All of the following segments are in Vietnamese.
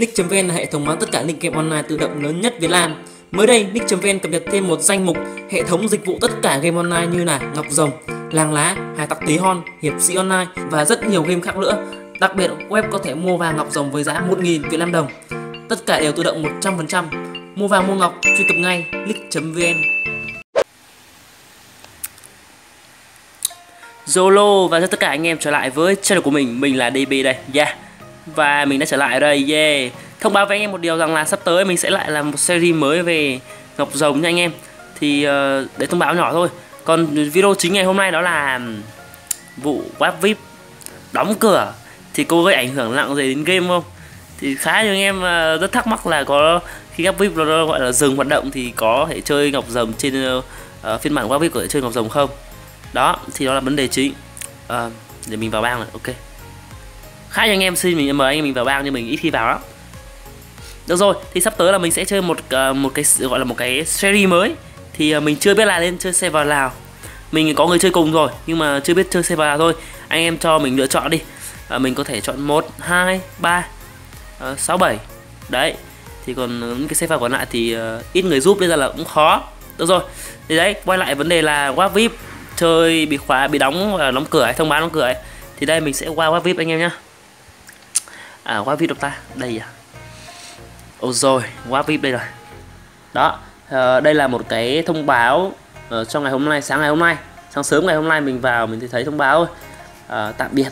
Nick.vn là hệ thống bán tất cả link game online tự động lớn nhất Việt Nam. Mới đây, Nick.vn cập nhật thêm một danh mục hệ thống dịch vụ tất cả game online như là Ngọc Rồng, Làng Lá, Hải Tặc Tí Hon, Hiệp sĩ Online và rất nhiều game khác nữa. Đặc biệt, web có thể mua vàng Ngọc Rồng với giá 1.000 Việt Nam đồng. Tất cả đều tự động 100%. Mua vàng mua ngọc, truy cập ngay nick.vn. Zolo và tất cả anh em trở lại với channel của mình, mình là DB đây, yeah và mình đã trở lại ở đây, yeah. Thông báo với anh em một điều rằng là sắp tới mình sẽ lại làm một series mới về Ngọc Rồng nha anh em. Thì uh, để thông báo nhỏ thôi. Còn video chính ngày hôm nay đó là vụ web VIP đóng cửa. Thì cô gây ảnh hưởng nặng gì đến game không? Thì khá nhiều anh em uh, rất thắc mắc là có khi web VIP nó gọi là dừng hoạt động thì có thể chơi Ngọc Rồng trên uh, phiên bản web VIP có thể chơi Ngọc Rồng không? đó thì đó là vấn đề chính. Uh, để mình vào bang rồi ok khá anh em xin mình mời anh em mình vào bang nhưng mình ít khi vào lắm. Được rồi thì sắp tới là mình sẽ chơi một uh, một cái gọi là một cái series mới. Thì uh, mình chưa biết là lên chơi server nào. Mình có người chơi cùng rồi nhưng mà chưa biết chơi server nào thôi. Anh em cho mình lựa chọn đi. Uh, mình có thể chọn một hai ba sáu bảy. Đấy thì còn những cái server còn lại thì ít người giúp nên ra là cũng khó. Được rồi thì đấy quay lại vấn đề là web vip chơi bị khóa bị đóng đóng cửa hay thông báo đóng cửa ấy. Thì đây mình sẽ qua web vip anh em nhá à quá vip đâu ta? Đây à. Ôi rồi quá vip đây rồi. Đó à, đây là một cái thông báo uh, trong ngày hôm nay sáng ngày hôm nay. Sáng sớm ngày hôm nay mình vào mình thấy thông báo uh, tạm biệt.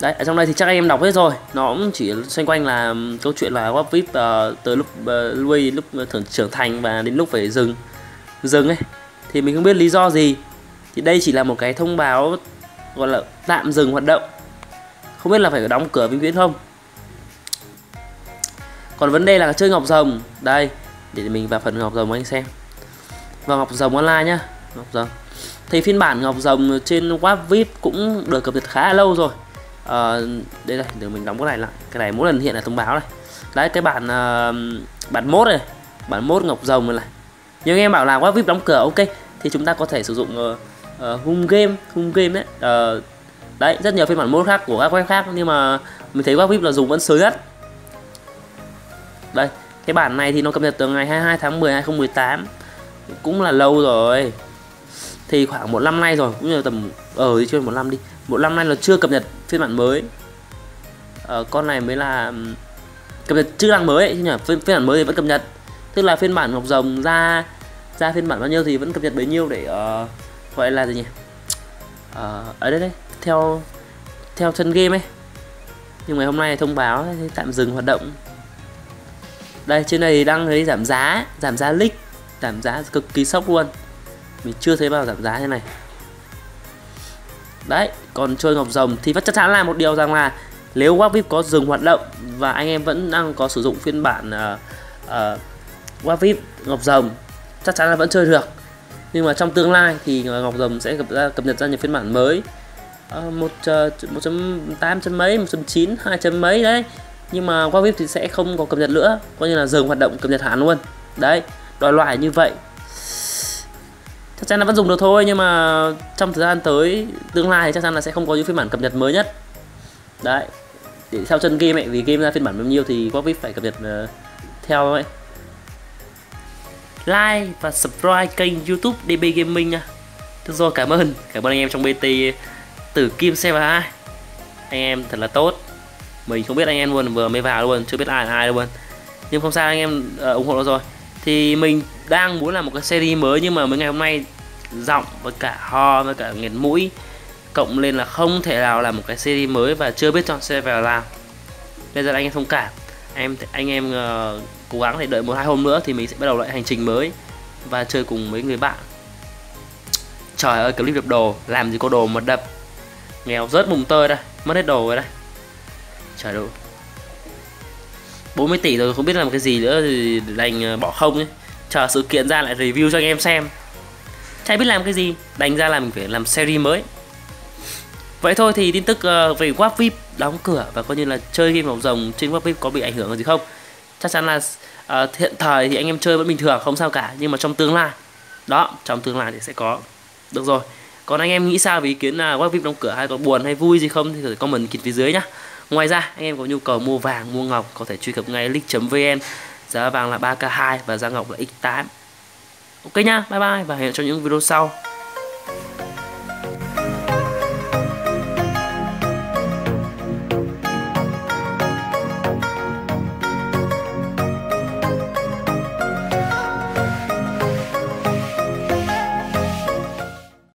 Đấy ở trong đây thì chắc anh em đọc hết rồi. Nó cũng chỉ xoay quanh là câu chuyện là web vip uh, từ lúc uh, lui lúc trưởng trưởng thành và đến lúc phải dừng dừng ấy. Thì mình không biết lý do gì. Thì đây chỉ là một cái thông báo gọi là tạm dừng hoạt động không biết là phải đóng cửa vĩnh viễn không? Còn vấn đề là chơi ngọc rồng. Đây để mình vào phần ngọc rồng anh xem. Vào ngọc rồng online nhá. Ngọc rồng. Thì phiên bản ngọc rồng trên web vip cũng được cập nhật khá là lâu rồi. À, đây này để mình đóng cái này lại. Cái này mỗi lần hiện là thông báo này. Đấy cái bản uh, bản mốt này. Bản mốt ngọc rồng này, này. Nhưng em bảo là web vip đóng cửa ok. Thì chúng ta có thể sử dụng ờ, uh, uh, home game. Home game đấy uh, đấy rất nhiều phiên bản mode khác của các web khác nhưng mà mình thấy web là dùng vẫn sớm nhất. Đây cái bản này thì nó cập nhật từ ngày 22 tháng 10 2018 cũng là lâu rồi. Thì khoảng một năm nay rồi cũng như tầm ở ờ, đi chơi một năm đi. Một năm nay là chưa cập nhật phiên bản mới. Ờ, con này mới là cập nhật chức năng mới ấy, chứ nhỉ? Phiên, phiên bản mới thì vẫn cập nhật. Tức là phiên bản ngọc rồng ra ra phiên bản bao nhiêu thì vẫn cập nhật bấy nhiêu để uh, gọi là gì nhỉ? Uh, ở đây đây theo theo chân game ấy. Nhưng ngày hôm nay thông báo tạm dừng hoạt động. Đây trên này đang thấy giảm giá giảm giá lick giảm giá cực kỳ sốc luôn. Mình chưa thấy bao giảm giá thế này. Đấy còn chơi ngọc rồng thì chắc chắn là một điều rằng là nếu Warpip có dừng hoạt động và anh em vẫn đang có sử dụng phiên bản uh, uh, Warpip ngọc rồng chắc chắn là vẫn chơi được. Nhưng mà trong tương lai thì ngọc rồng sẽ cập ra cập nhật ra những phiên bản mới. Ờ, một ờ, một chấm tám chấm mấy một chấm chín hai chấm mấy đấy. Nhưng mà qua vip thì sẽ không có cập nhật nữa. Coi như là dừng hoạt động cập nhật hẳn luôn. Đấy loại loại như vậy. Chắc chắn là vẫn dùng được thôi nhưng mà trong thời gian tới tương lai thì chắc chắn là sẽ không có những phiên bản cập nhật mới nhất. Đấy để theo chân game ấy vì game ra phiên bản bao nhiêu thì qua vip phải cập nhật uh, theo ấy. Like và subscribe kênh youtube DB Gaming nha. Được rồi cảm ơn. Cảm ơn anh em trong BT từ Kim Server 2 Anh em thật là tốt. Mình không biết anh em luôn vừa mới vào luôn Chưa biết ai là ai luôn. Nhưng không sao anh em uh, ủng hộ nó rồi. Thì mình đang muốn làm một cái series mới Nhưng mà mấy ngày hôm nay Giọng với cả ho với cả nghẹt mũi Cộng lên là không thể nào làm một cái series mới Và chưa biết chọn xe vào làm. Bây giờ anh em thông cảm. Em anh em uh, cố gắng để đợi một hai hôm nữa thì mình sẽ bắt đầu lại hành trình mới và chơi cùng mấy người bạn. Trời ơi clip đập đồ làm gì có đồ mà đập nghèo rớt mùng tơi đây mất hết đồ rồi đây. Trời ơi 40 tỷ rồi không biết làm cái gì nữa thì đành ờ, bỏ không ấy chờ sự kiện ra lại review cho anh em xem. Chả biết làm cái gì đành ra là mình phải làm series mới. Vậy thôi thì tin tức ờ, về Warp VIP đóng cửa và coi như là chơi game vòng rồng trên Warp VIP có bị ảnh hưởng gì không? Chắc chắn là uh, hiện thời thì anh em chơi vẫn bình thường không sao cả. Nhưng mà trong tương lai đó trong tương lai thì sẽ có. Được rồi còn anh em nghĩ sao về ý kiến là quay VIP đóng cửa hay có buồn hay vui gì không thì comment kịp phía dưới nhá. Ngoài ra, anh em có nhu cầu mua vàng, mua ngọc có thể truy cập ngay link vn, giá vàng là 3k2 và giá ngọc là x8 ok nhá, bye bye và hẹn cho những video sau.